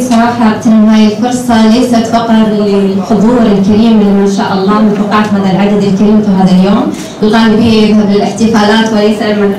صراحة اغتنم هاي الفرصة ليست فقط للحضور الكريم اللي ما شاء الله من هذا العدد الكريم في هذا اليوم القائم به بالاحتفالات وليس من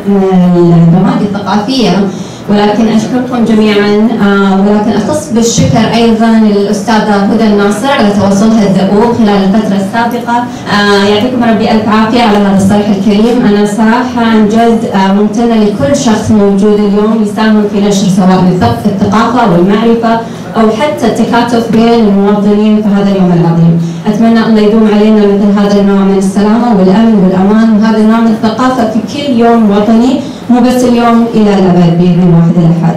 البرامج الثقافية. ولكن أشكركم جميعا آه، ولكن أخص بالشكر أيضا للأستاذة هدى الناصر على تواصلها الدؤوب خلال الفترة السابقة. آه، يعطيكم ربي ألف عافية على هذا الصرح الكريم. أنا صراحة عن جد آه، ممتنة لكل شخص موجود اليوم يساهم في نشر سواء الثقافة والمعرفة. أو حتى التكاتف بين المواطنين في هذا اليوم العظيم. أتمنى الله يدوم علينا مثل هذا النوع من السلامة والامان والأمان وهذا النوع من الثقافة في كل يوم وطني مو بس اليوم إلى الأبد بإذن واحد الأحد.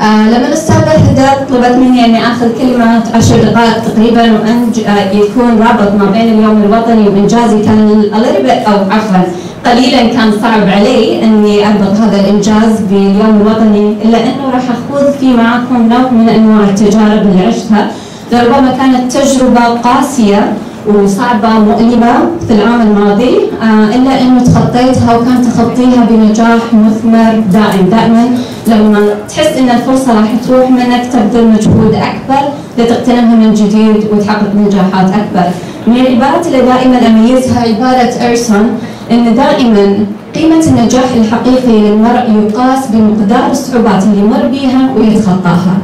آه لما الاستاذه هدى طلبت مني أني آخذ كلمه عشر دقائق تقريبا وان آه يكون رابط ما بين اليوم الوطني وإنجازي كان a أو عفوا قليلا كان صعب علي إني اربط هذا الإنجاز باليوم الوطني إلا أنه راح أخوض في معكم نوع من أنواع التجارب اللي عشتها. لربما كانت تجربة قاسية وصعبة مؤلمة في العام الماضي آه إلا أنه تخطيتها وكان تخطيها بنجاح مثمر دائم دائما. لما تحس أن الفرصة راح تروح منك تبذل مجهود أكبر لتغتنمها من جديد وتحقق نجاحات أكبر. من العبارات اللي دائما أميزها عبارة إرسون أن دائما قيمة النجاح الحقيقي للمرء يقاس بمقدار الصعوبات اللي يمر بها ويتخطاها.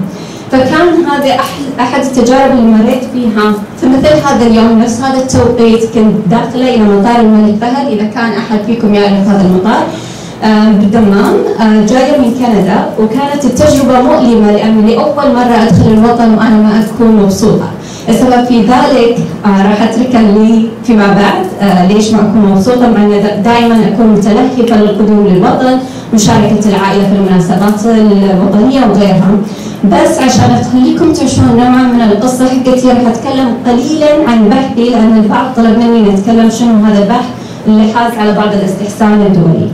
فكان هذا احد التجارب اللي مريت فيها. في مثل هذا اليوم نفس هذا التوقيت كنت داخلة إلى مطار الملك فهد. إذا كان أحد فيكم يعرف هذا المطار بالدمام آه، جاية من كندا وكانت التجربة مؤلمة لأنه لأول مرة أدخل الوطن وأنا ما أكون مبسوطه السبب في ذلك آه، راح اتركه لي فيما بعد. آه، ليش ما أكون مبسوطة؟ مع دائما أكون متلهفه للقدوم للوطن مشاركة العائلة في المناسبات الوطنية وغيرها. بس عشان أخليكم تعيشون نوعا من القصة حقتي راح أتكلم قليلا عن بحثي لأن البعض طلب مني نتكلم شنو هذا البحث اللي حاز على بعض الاستحسان الدولي.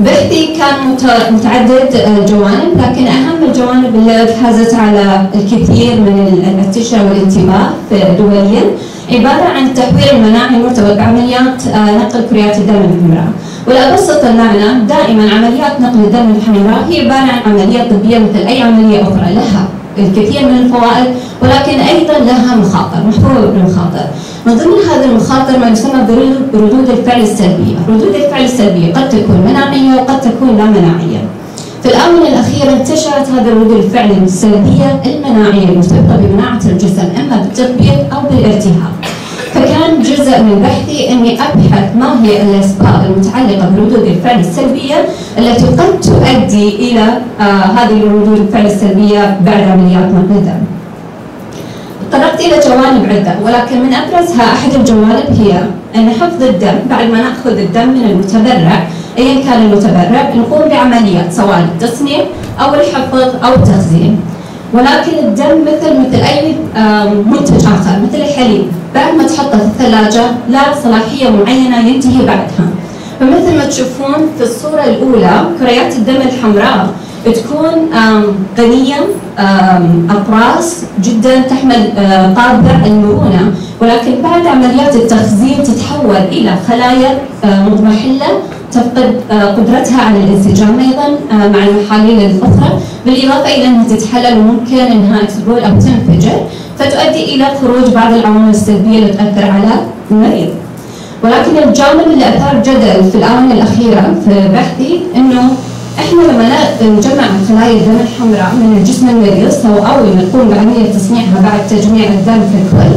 بحثي كان متعدد الجوانب لكن أهم الجوانب اللي حازت على الكثير من الانتشار والانتباه دوليا. عبارة عن تحويل المناعي المرتبط بعمليات آه، نقل كريات الدم الحمراء. ولأبسط المعنى دائما عمليات نقل الدم الحمراء هي عبارة عن عمليات طبية مثل أي عملية أخرى لها الكثير من الفوائد ولكن أيضا لها مخاطر محفوظة بالمخاطر. من ضمن هذا المخاطر ما يسمى بردود الفعل السلبية. ردود الفعل السلبية قد تكون مناعية وقد تكون لا مناعية. في الآونة الأخيرة انتشرت هذه ردود الفعل السلبية المناعية المرتبطة بمناعة الجسم إما بالتقبيض أو بالارتهاب. فكان جزء من بحثي إني أبحث ما هي الأسباب المتعلقة بردود الفعل السلبية التي قد تؤدي إلى آه هذه الردود الفعل السلبية بعد عمليات نقل الدم. تطرقت إلى جوانب عدة ولكن من أبرزها أحد الجوانب هي أن حفظ الدم بعد ما نأخذ الدم من المتبرع ايا كان المتبرع نقوم بعمليات سواء التصنيع أو الحفظ أو التخزين. ولكن الدم مثل مثل أي منتج آخر مثل الحليب. بعد ما تحطه في الثلاجة لا صلاحية معينة ينتهي بعدها. فمثل ما تشوفون في الصورة الأولى كريات الدم الحمراء تكون غنية اقراص جدا تحمل طابع المرونة. ولكن بعد عمليات التخزين تتحول إلى خلايا مضمحلة تفقد قدرتها على الانسجام أيضا مع المحاليل الأخرى. بالإضافة إلى انها تتحلل وممكن أنها تقول أو تنفجر فتؤدي إلى خروج بعض العوامل السلبية اللي تاثر على المريض. ولكن الجانب اللي أثار جدل في الآونة الأخيرة في بحثي إنه إحنا لما نجمع خلايا الدم الحمراء من الجسم المريض أو نقوم بعمليه تصنيعها بعد تجميع الدم ككل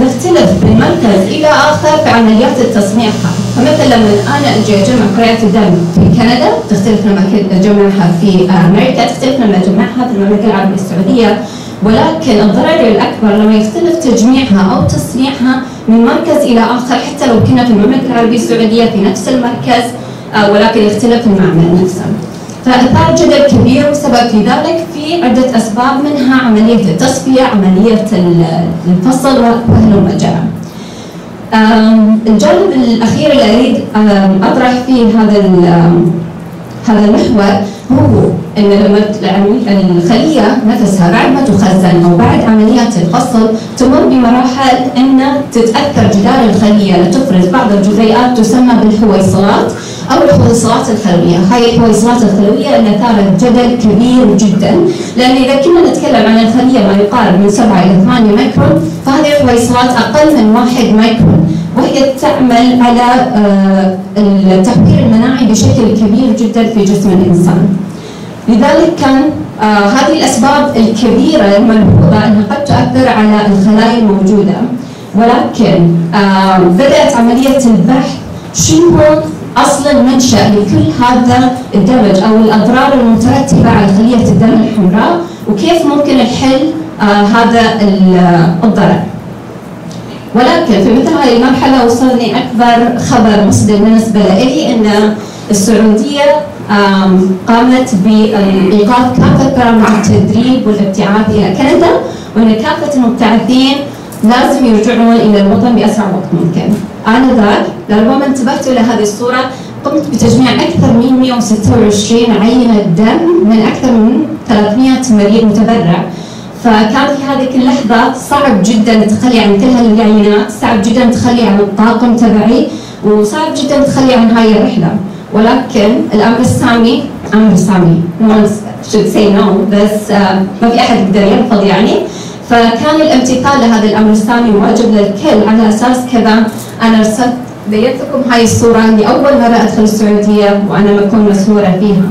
نختلف من مركز إلى آخر في عمليات تصنيعها، فمثلا لما أنا أجي اجمع كريات الدم في كندا تختلف لما اجمعها في أمريكا، تختلف لما اجمعها في المملكة العربية السعودية، ولكن الضرر الأكبر لما يختلف تجميعها أو تصنيعها من مركز إلى آخر حتى لو كنا في المملكة العربية السعودية في نفس المركز آه، ولكن يختلف المعمل نفسه. فاثار جدل كبير والسبب في ذلك في عدة أسباب منها عملية التصفية، عملية الفصل وهلم جرى. الجانب الأخير اللي أريد أطرح فيه هذا هذا المحور هو إن لما الخلية نفسها بعد ما تخزن أو بعد عمليات الفصل تمر بمراحل إن تتأثر جدار الخلية لتفرز بعض الجزيئات تسمى بالحويصلات. أو الحويصلات الخلوية، هاي الحويصلات الخلوية اللي اثارت جدل كبير جدا، لأن إذا كنا نتكلم عن الخلية ما يقارب من 7 إلى 8 مايكرون، فهذه الحويصلات أقل من 1 مايكرون، وهي تعمل على آه، التحوير المناعي بشكل كبير جدا في جسم الإنسان. لذلك كان آه هذه الأسباب الكبيرة الملحوظة أنها قد تؤثر على الخلايا الموجودة. ولكن آه بدأت عملية البحث شو هو اصل المنشا لكل هذا الدمج أو الأضرار المترتبة على خليه الدم الحمراء وكيف ممكن الحل آه هذا الضرر. ولكن في مثل هذه المرحلة وصلني أكبر خبر مصدر بالنسبة لي إن السعودية قامت بإيقاف كافة برامج التدريب والابتعاث إلى كندا وإن كافة المبتعثين لازم يرجعون إلى الوطن بأسرع وقت ممكن. انذاك لربما انتبهتوا إلى هذه الصورة قمت بتجميع أكثر من 126 عينه دم من أكثر من 300 مريض متبرع. فكان في هذه اللحظة صعب جدا التخلي عن كل هالعينات، صعب جدا التخلي عن الطاقم تبعي، وصعب جدا التخلي عن هاي الرحلة. ولكن الأمر السامي أمر سامي no should say no بس uh, ما في أحد يقدر يرفض يعني فكان الامتثال لهذا الأمر السامي واجب للكل على أساس كذا أنا أرسلت بيت لكم هاي الصورة لاول مرة أدخل السعودية وأنا بكون مسرورة فيها.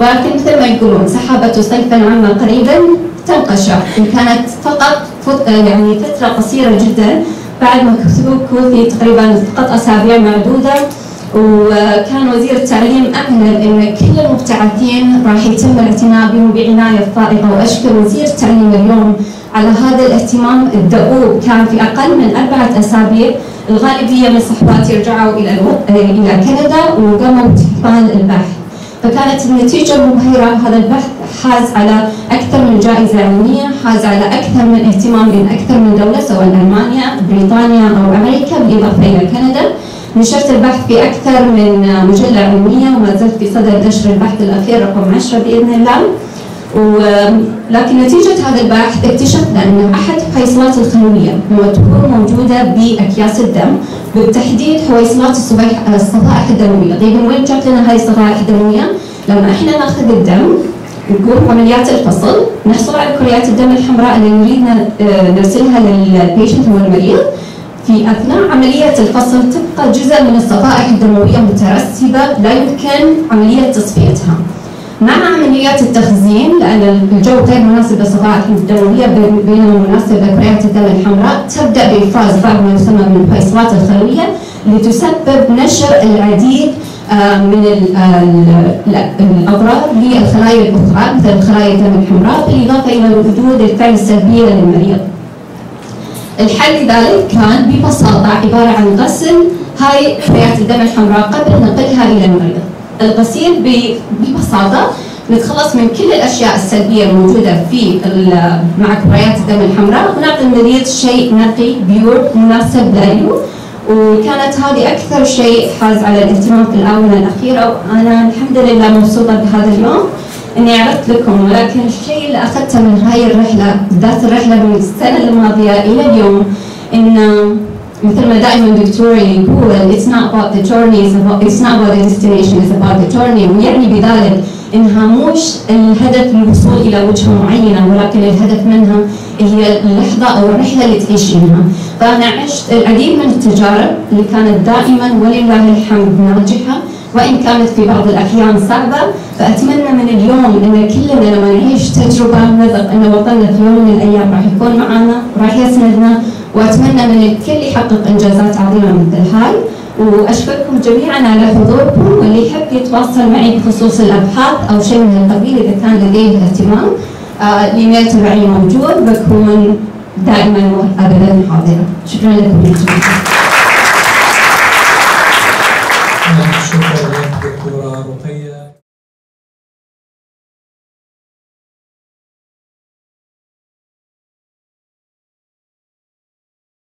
ولكن مثل ما يقولون سحابة صيف عما قريبا تنقشع. إن كانت فقط يعني فترة قصيرة جدا بعد ما كثروا في تقريبا فقط أسابيع معدودة وكان وزير التعليم اعلن إن كل المبتعثين راح يتم الاعتناء بهم بعناية فائقه وأشكر وزير التعليم اليوم على هذا الاهتمام الدؤوب. كان في أقل من أربعة أسابيع الغالبية من صحباتي رجعوا إلى إلى كندا وقاموا باستقبال البحث. فكانت النتيجة مبهرة. هذا البحث حاز على أكثر من جائزة علمية حاز على أكثر من اهتمام من أكثر من دولة سواء ألمانيا بريطانيا أو أمريكا بالإضافة إلى كندا. نشرت البحث في أكثر من مجلة علمية وما زلت في صدد نشر البحث الأخير رقم 10 بإذن الله. ولكن نتيجة هذا البحث اكتشفنا أن أحد حويصلات الخلوية تكون موجودة بأكياس الدم بالتحديد حويصلات الصفائح الدموية. طيب من وين جات لنا هاي الصفائح الدموية؟ لما إحنا نأخذ الدم نقوم عمليات الفصل نحصل على كريات الدم الحمراء اللي نريد نرسلها للبيشنت هو المريض. في أثناء عملية الفصل تبقى جزء من الصفائح الدموية مترسبة لا يمكن عملية تصفيتها مع عمليات التخزين لأن الجو غير مناسب للصفائح الدموية بينما مناسب لكريات الدم الحمراء تبدأ بإفراز بعض ما يسمى من الفيصلات الخلوية لتسبب نشر العديد آه، من الأضرار للخلايا الأخرى مثل خلايا الدم الحمراء بالإضافة إلى وجود الفعل السلبية للمريض. الحل لذلك كان ببساطة عبارة عن غسل هاي كريات الدم الحمراء قبل نقلها إلى المريض. الغسيل ببساطة نتخلص من كل الأشياء السلبية الموجودة في مع كريات الدم الحمراء. ونعطي المريض شيء نقي بيور مناسب له وكانت هذه أكثر شيء حاز على الإهتمام في الآونة الأخيرة. وأنا الحمد لله مبسوطة بهذا اليوم. إني عرضت لكم ولكن الشيء اللي أخذته من هاي الرحلة ذات الرحلة من السنة الماضية إلى اليوم إن مثل ما دائما دكتوري يقول it's not about the journey it's, about, it's not about the destination it's about the journey. ويعني بذلك انها مش الهدف الوصول إلى وجهة معينة ولكن الهدف منها هي اللحظة أو الرحلة اللي تعيشينها. فأنا عشت العديد من التجارب اللي كانت دائما ولله الحمد ناجحة. وإن كانت في بعض الأحيان صعبة فأتمنى من اليوم أن كلنا لما نعيش تجربة نثق أن وطننا في يوم من الأيام راح يكون معنا وراح يسندنا وأتمنى من الكل يحقق إنجازات عظيمة مثل هاي وأشكركم جميعا على حضوركم واللي يحب يتواصل معي بخصوص الأبحاث أو شيء من القبيل إذا كان لديه اهتمام آه الإيميل تبعي موجود بكون دائما وابدا حاضرة. شكرا لكم. يا